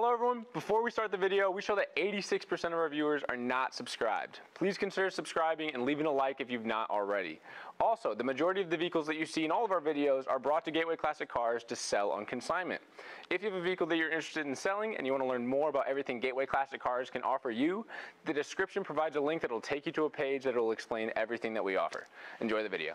Hello everyone, before we start the video, we show that 86% of our viewers are not subscribed. Please consider subscribing and leaving a like if you've not already. Also, the majority of the vehicles that you see in all of our videos are brought to Gateway Classic Cars to sell on consignment. If you have a vehicle that you're interested in selling and you want to learn more about everything Gateway Classic Cars can offer you, the description provides a link that will take you to a page that will explain everything that we offer. Enjoy the video.